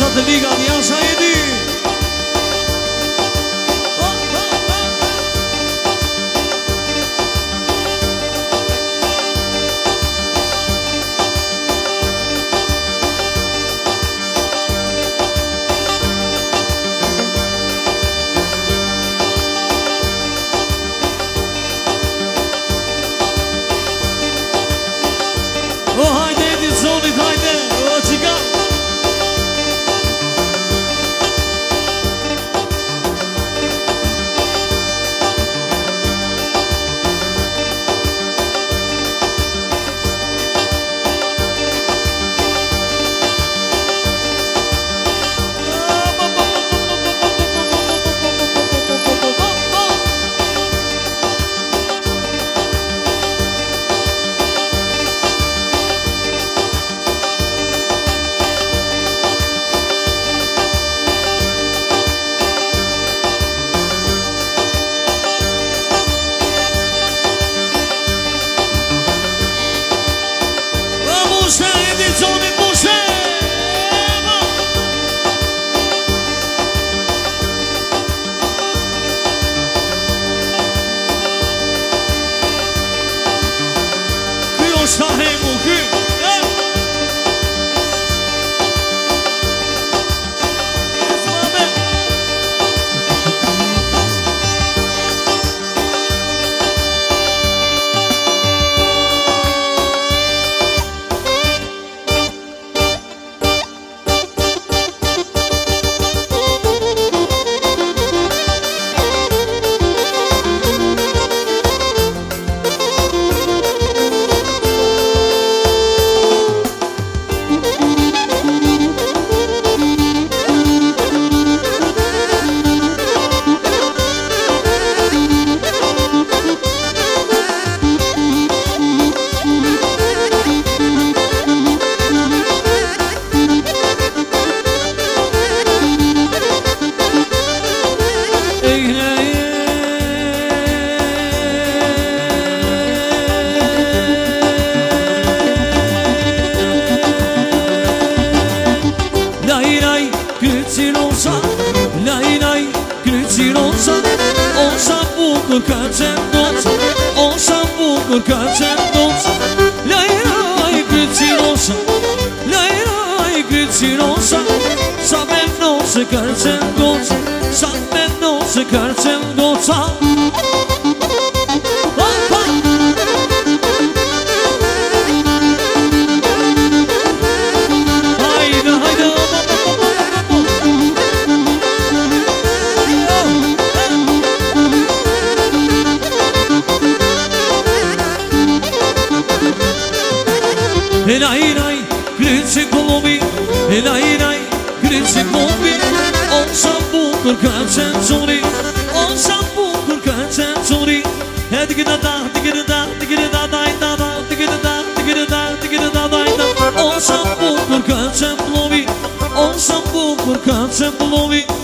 Shatë liga një asha bukur ka qenë noc O sa bukur ka qenë noc Lajraj krytë si rosa Lajraj krytë si rosa Sa me nose ka qenë goca Sa me nose ka qenë goca Sa me Krinë që kolomi E la i raj Krinë që kombi O sa bukur ka qenë zori O sa bukur ka qenë zori E të këtë ta Të këtë ta Të këtë O sa bukur ka qenë plovi O